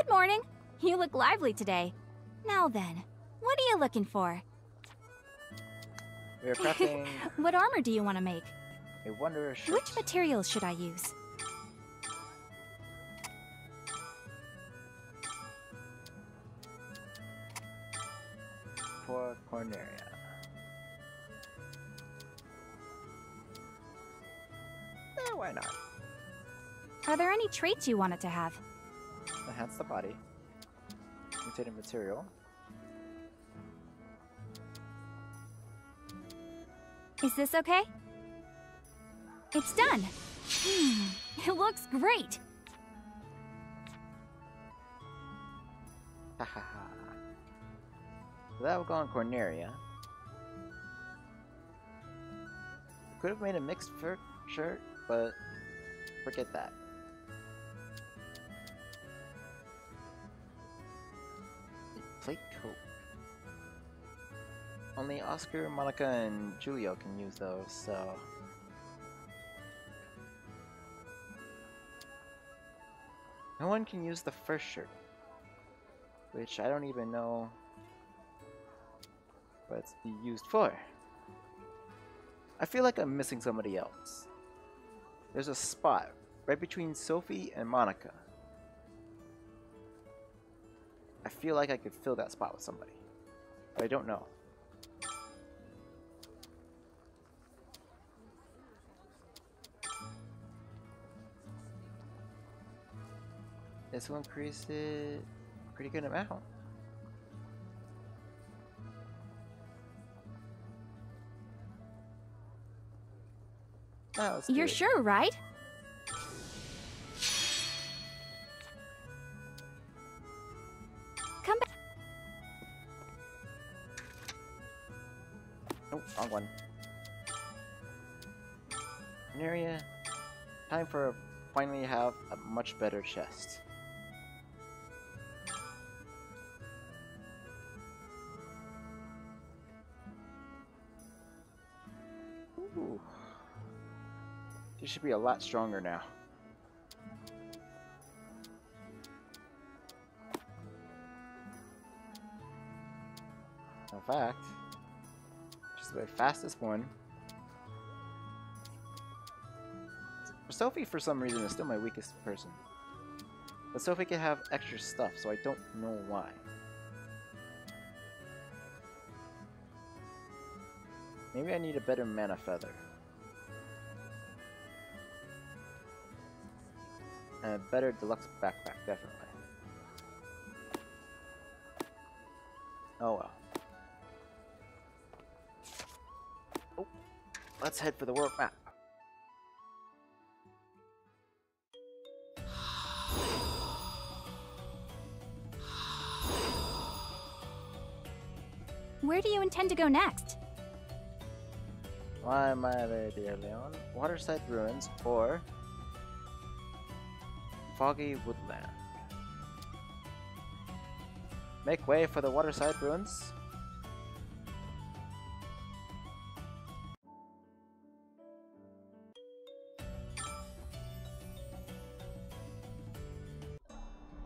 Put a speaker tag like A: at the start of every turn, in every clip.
A: Good morning. You look lively today. Now then, what are you looking for?
B: We're crafting
A: What armor do you want to make?
B: a wanderer's shirt.
A: Which materials should I use?
B: for Corneria. Eh, why not?
A: Are there any traits you want it to have?
B: Enhance the body. Mutated material.
A: Is this okay? It's done. Hmm, it looks great.
B: Hahaha. so that will go on Corneria. Could have made a mixed shirt, but forget that. Only Oscar, Monica, and Julio can use those, so. No one can use the first shirt. Which I don't even know what it's be used for. I feel like I'm missing somebody else. There's a spot right between Sophie and Monica. I feel like I could fill that spot with somebody. But I don't know. This will increase it pretty good amount. Oh,
A: You're
B: it.
A: sure, right? Come back.
B: Nope, wrong one. An area. Time for finally have a much better chest. Should be a lot stronger now. In fact, she's the fastest one. Sophie, for some reason, is still my weakest person. But Sophie can have extra stuff, so I don't know why. Maybe I need a better mana feather. And a better deluxe backpack, definitely. Oh well. Oh, let's head for the world map.
A: Where do you intend to go next?
B: Why, my lady Leon? Waterside Ruins or Foggy Woodland. Make way for the Waterside Ruins.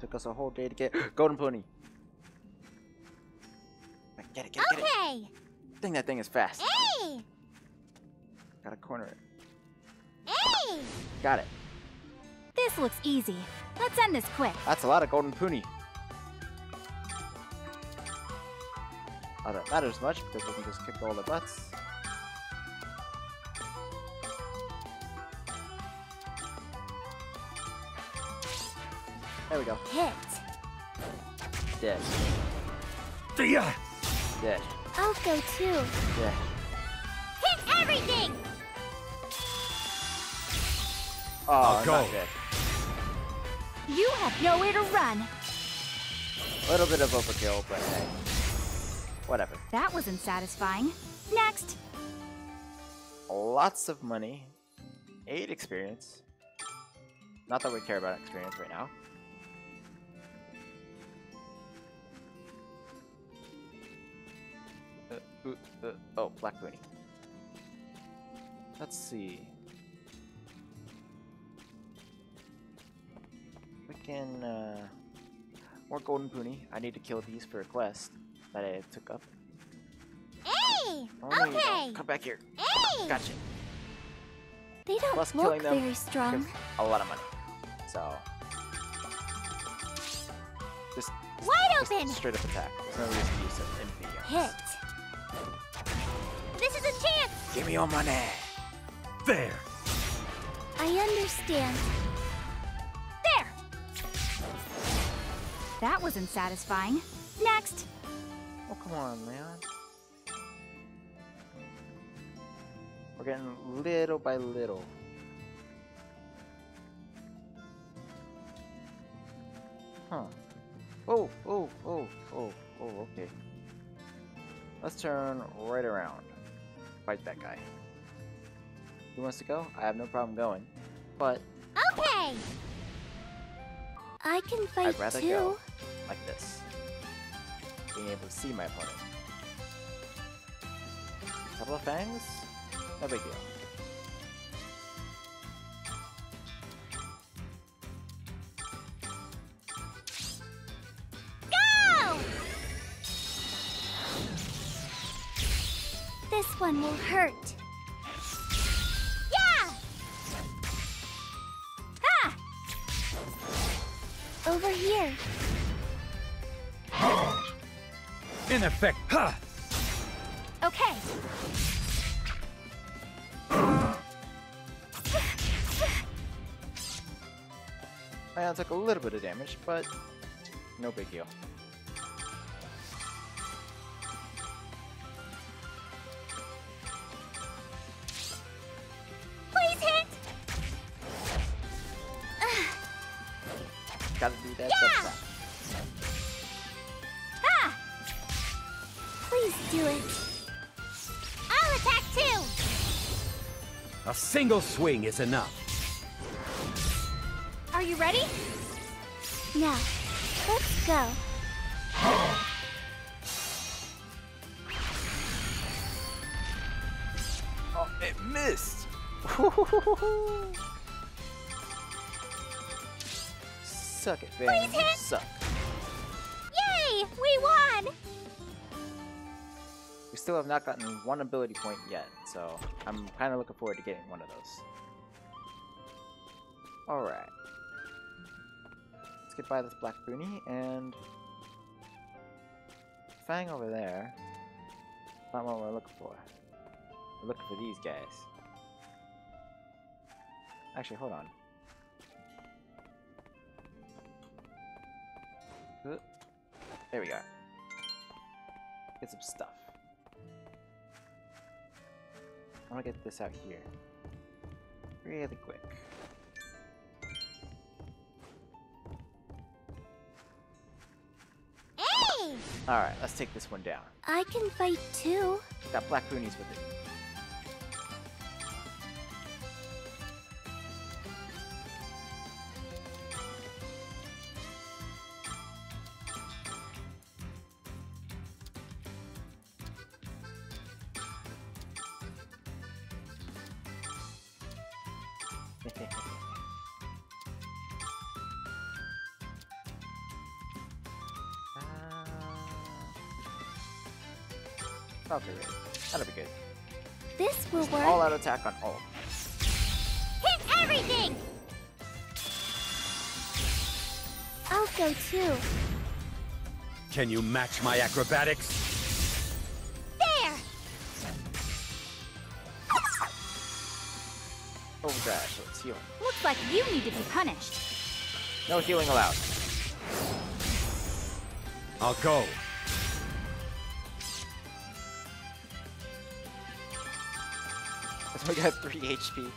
B: Took us a whole day to get Golden Puni. Get it, get it, get it.
A: Okay.
B: Think that thing is fast.
A: Hey.
B: Gotta corner it.
A: Hey.
B: Got it.
A: This looks easy. Let's end this quick.
B: That's a lot of golden puni. Not that matters much because we can just kick all the butts. There we go.
A: Hit.
B: Dead.
C: Yeah.
B: Dead.
A: I'll go too.
B: Dead.
A: Hit everything.
B: Oh, oh
C: I'll
B: not
C: go.
A: You have nowhere to run.
B: A little bit of overkill, but hey. Whatever.
A: That wasn't satisfying. Next.
B: Lots of money. Eight experience. Not that we care about experience right now. Uh, ooh, uh, oh, Black Puni. Let's see. We uh... more golden puni. I need to kill these for a quest that I took up.
A: Hey!
B: Oh,
A: okay!
B: Come back here.
A: Hey!
B: Gotcha.
A: They don't
B: Plus
A: look very strong.
B: A lot of money. So. Just,
A: Wide
B: just
A: open!
B: straight up attack. There's no reason to use an infinity.
A: Hit. This is a chance!
B: Give me your money.
C: There!
A: I understand. That wasn't satisfying. Next!
B: Oh, come on, man. We're getting little by little. Huh. Oh, oh, oh, oh, oh, okay. Let's turn right around. Fight that guy. Who wants to go? I have no problem going. But
A: Okay! I can fight
B: I'd rather
A: too.
B: go like this. Being able to see my opponent. Couple of fangs? No big deal.
A: Go! This one will hurt. Yeah! Ha! Over here.
C: In effect, ha!
A: Okay.
B: I took a little bit of damage, but no big deal.
A: Please hit!
B: Gotta do that
A: Yeah! Do it. I'll attack too!
C: A single swing is enough.
A: Are you ready? Now, let's go.
C: Oh, it missed!
B: Suck it, Vang.
A: Please hit.
B: Suck. Still have not gotten one ability point yet, so I'm kind of looking forward to getting one of those. Alright. Let's get by this Black Puni, and... Fang over there. Not what we're looking for. We're looking for these guys. Actually, hold on. There we go. Get some stuff. I want to get this out here. Really quick.
A: Hey!
B: Alright, let's take this one down.
A: I can fight too.
B: Got black punis with it. Attack on all.
A: Hit everything! I'll go too.
C: Can you match my acrobatics?
A: There!
B: Oh, Overdrive, so it's healing.
A: Looks like you need to be punished.
B: No healing allowed.
C: I'll go.
B: We got 3 HP.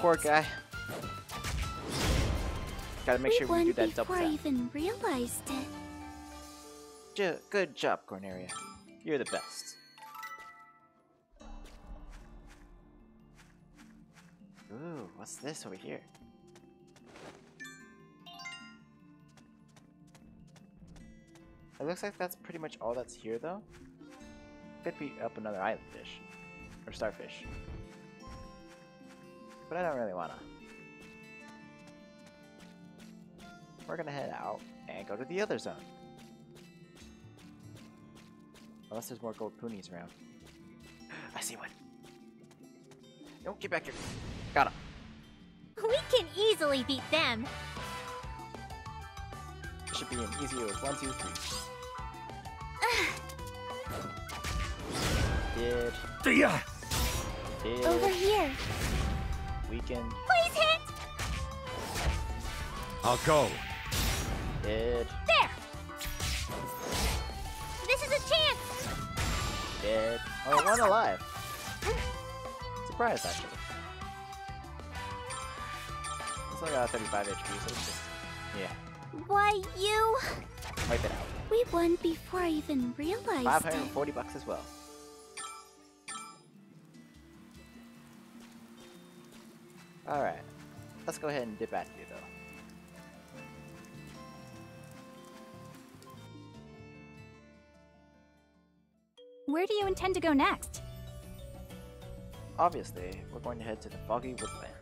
B: Poor guy. Gotta make sure we do that double
A: before I
B: tap.
A: even realized it.
B: Jo- good job, Corneria. You're the best. Ooh, what's this over here? It looks like that's pretty much all that's here, though. Could be up another island fish. Or starfish. But I don't really wanna. we're gonna head out and go to the other zone. Unless there's more gold punis around. I see one. Don't get back here. Got him.
A: We can easily beat them.
B: It should be an easy as one, two, three. Did,
C: Yeah.
B: did,
A: Over here.
B: Weaken,
A: Please hit!
C: I'll go.
B: did,
A: There! This is a chance!
B: did. Oh, one alive. Surprised, actually. It's like got 35 HP, so it's just, yeah,
A: Why, you...
B: wipe it out.
A: We won before I even realized
B: 540 bucks as well. Alright. Let's go ahead and dip back to you, though.
A: Where do you intend to go next?
B: Obviously, we're going to head to the Foggy Woodland.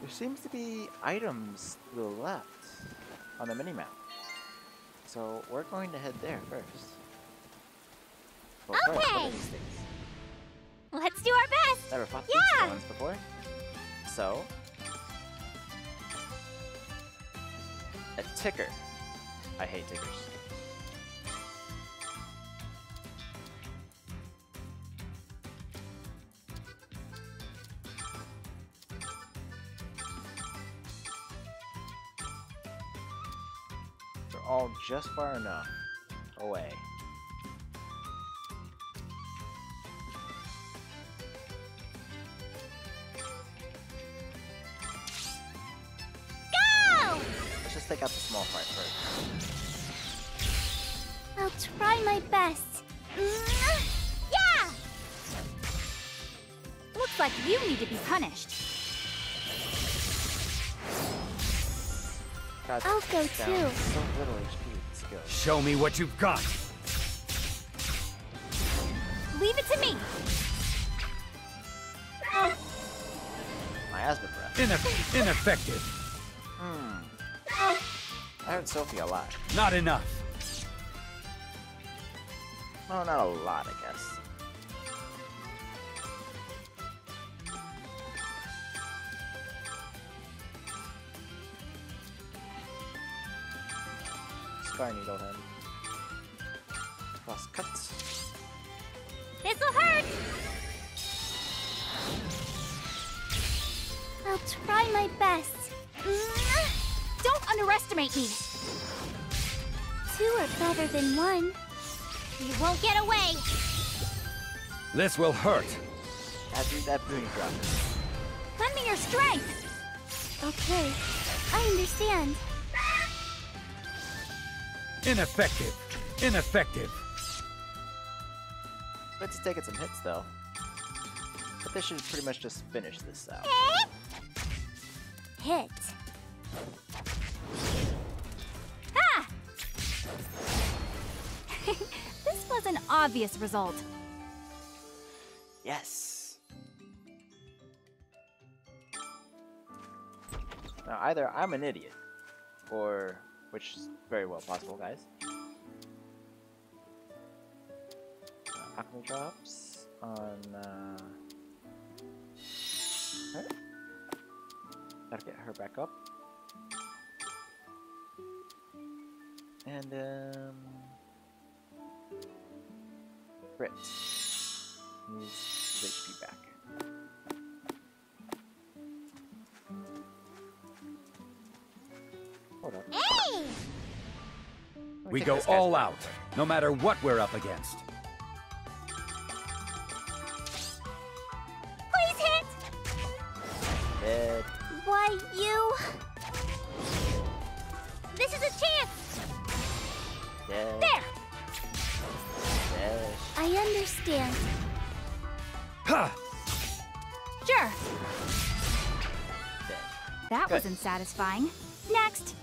B: There seems to be items to the left on the minimap. So we're going to head there first. Well, first,
A: Okay.
B: things?
A: Let's do our best!
B: Never fought
A: Yeah.
B: these ones before. So, a Tricker. I hate tickers. All just far enough away.
A: Go!
B: Let's just take out the small part first.
A: I'll try my best. Yeah! Looks like you need to be punished.
B: God,
A: I'll go too.
B: So little HP with.
C: Show me what you've got.
A: Leave it to me.
B: My asthma breath.
C: Ineff- ineffective.
B: Hmm. I hurt Sophie a lot.
C: Not enough.
B: Well, not a lot, I guess. Scar needle then. Cross cuts.
A: This'll hurt. I'll try my best. Don't underestimate me. Two are better than one. You won't get away.
C: This will hurt.
B: After that booty drop.
A: Lend me your strength. Okay, I understand.
C: Ineffective. Ineffective.
B: It's taking some hits though. But this should pretty much just finish this out.
A: Hit. Ha! this was an obvious result.
B: Yes. Now either I'm an idiot, or which is very well possible, guys. Uh, alchemy drops on. Uh, her. Gotta get her back up. And um, Brit needs HP back. Hold up.
A: Hey!
B: Let me
C: We go all out, no matter what we're up against.
A: Please hit!
B: Dead.
A: Why, you... This is a chance!
B: Dead.
A: There!
B: Dead.
A: I understand.
C: Ha!
A: Sure.
B: Dead.
A: That
B: Good.
A: wasn't satisfying. Next.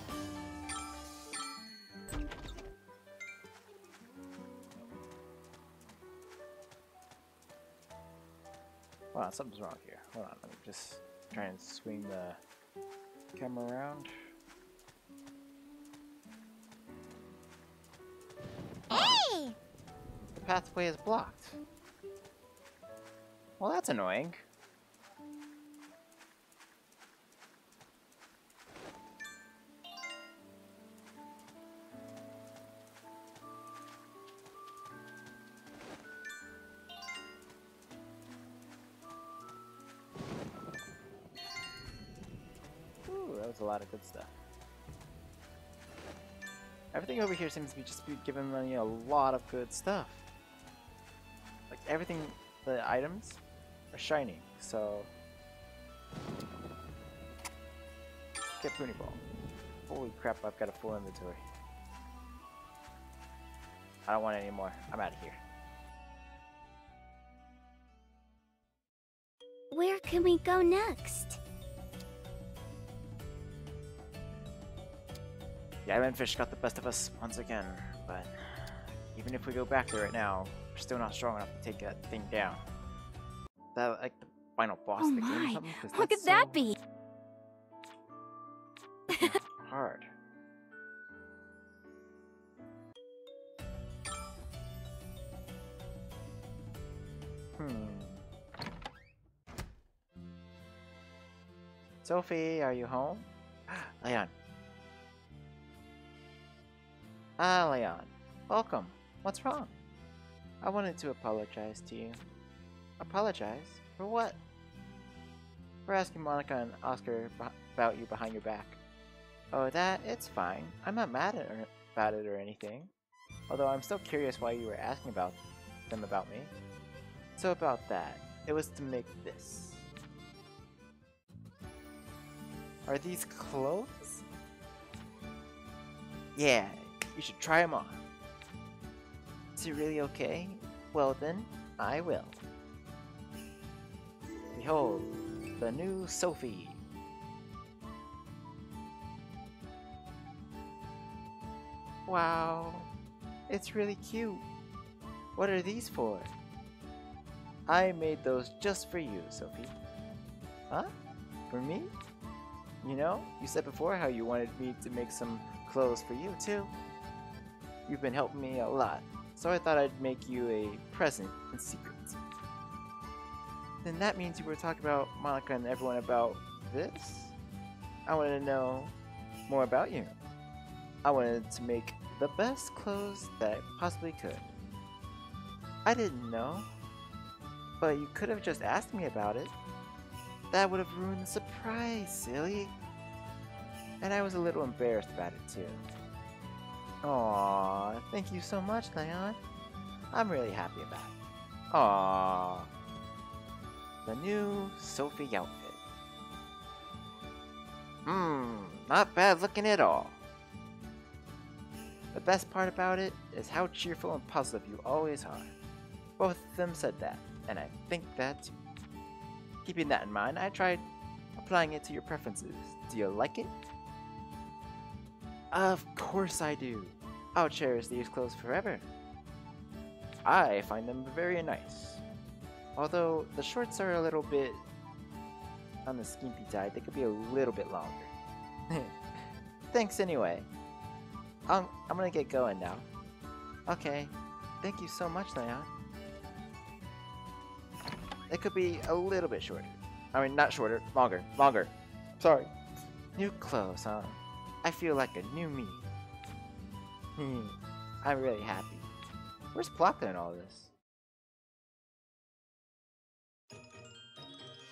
B: On, something's wrong here. Hold on, let me just try and swing the camera around.
A: Hey!
B: The pathway is blocked. Well, that's annoying. Lot of good stuff. Everything over here seems to be just be giving me a lot of good stuff. Like everything, the items are shining, so get Puni Ball. Holy crap, I've got a full inventory. I don't want any more. I'm out of here.
A: Where can we go next?
B: The island fish got the best of us once again, but even if we go back there right now, we're still not strong enough to take that thing down. That like the final boss
A: Oh
B: of the game or
A: my,
B: something? 'Cause
A: What could that be?
B: Hard. Hmm. Sophie, are you home? Leon. Ah, Leon. Welcome. What's wrong? I wanted to apologize to you. Apologize? For what? For asking Monica and Oscar about you behind your back. Oh, that? It's fine. I'm not mad at about it or anything. Although I'm still curious why you were asking about them about me. So about that, it was to make this. Are these clothes? Yeah, you should try them on. Is it really okay? Well then, I will. Behold, the new Sophie. Wow, it's really cute. What are these for? I made those just for you, Sophie. Huh? For me? You know, you said before how you wanted me to make some clothes for you too. You've been helping me a lot, so I thought I'd make you a present in secret. Then that means you were talking about Monica and everyone about this? I wanted to know more about you. I wanted to make the best clothes that I possibly could. I didn't know, but you could have just asked me about it. That would have ruined the surprise, silly. And I was a little embarrassed about it too. Aww, thank you so much, Leon. I'm really happy about it. Aww. The new Sophie outfit. Mmm, not bad looking at all. The best part about it is how cheerful and positive you always are. Both of them said that, and I think that too. Keeping that in mind, I tried applying it to your preferences. Do you like it? Of course I do. I'll cherish these clothes forever. I find them very nice. Although the shorts are a little bit on the skimpy side, they could be a little bit longer. Thanks anyway. I'm, I'm gonna get going now. Okay. Thank you so much, Leon. It could be a little bit shorter. I mean, not shorter, longer, longer. Sorry. New clothes, huh? I feel like a new me. Hmm. I'm really happy. Where's Plachta in all this?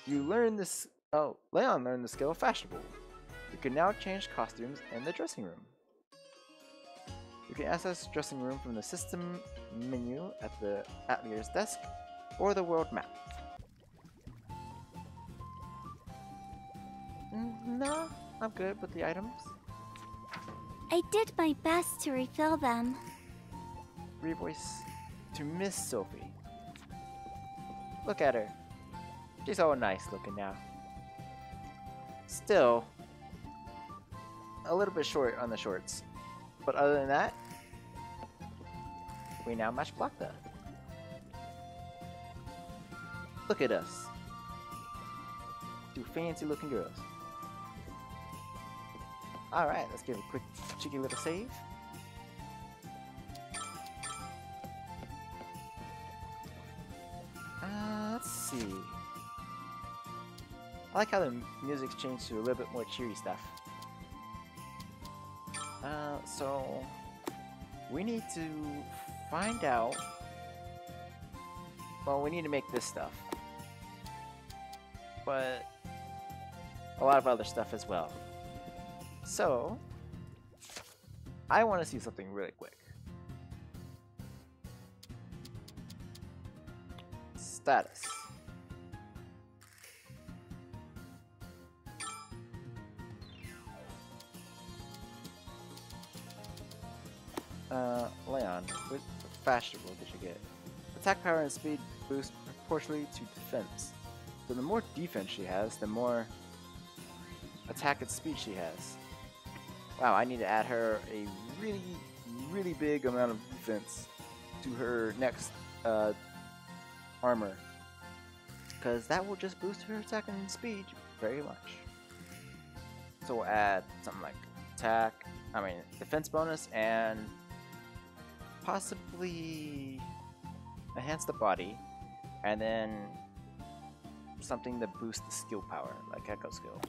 B: You learn this. Oh, Leon learned the skill of fashionable. You can now change costumes in the dressing room. You can access dressing room from the system menu at the Atelier's desk or the world map. No, I'm good with the items.
A: I did my best to refill them.
B: Revoice to Miss Sophie. Look at her. She's all nice looking now. Still, a little bit short on the shorts. But other than that, we now match Plachta. Look at us. Two fancy looking girls. Alright, let's give a quick cheeky little save. Uh, let's see. I like how the music's changed to a little bit more cheery stuff. Uh, so we need to find out. Well, we need to make this stuff, but a lot of other stuff as well. So I want to see something really quick. Status. Uh, Leon, faster roll did you get? Attack power and speed boost proportionally to defense. So the more defense she has, the more attack and speed she has. Wow, I need to add her a really, really big amount of defense to her next uh, armor. Because that will just boost her attack and speed very much. So we'll add something like attack, I mean defense bonus, and possibly enhance the body, and then something to boost the skill power, like Echo Skill.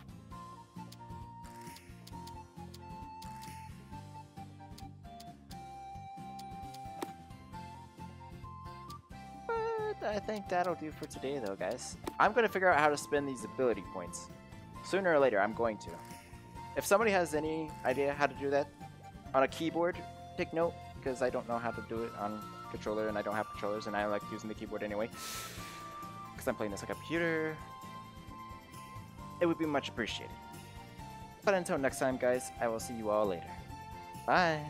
B: Think that'll do for today though, guys. I'm going to figure out how to spend these ability points. Sooner or later, I'm going to. If somebody has any idea how to do that on a keyboard, take note, because I don't know how to do it on controller, and I don't have controllers, and I like using the keyboard anyway. Because I'm playing this on a computer. It would be much appreciated. But until next time, guys, I will see you all later. Bye!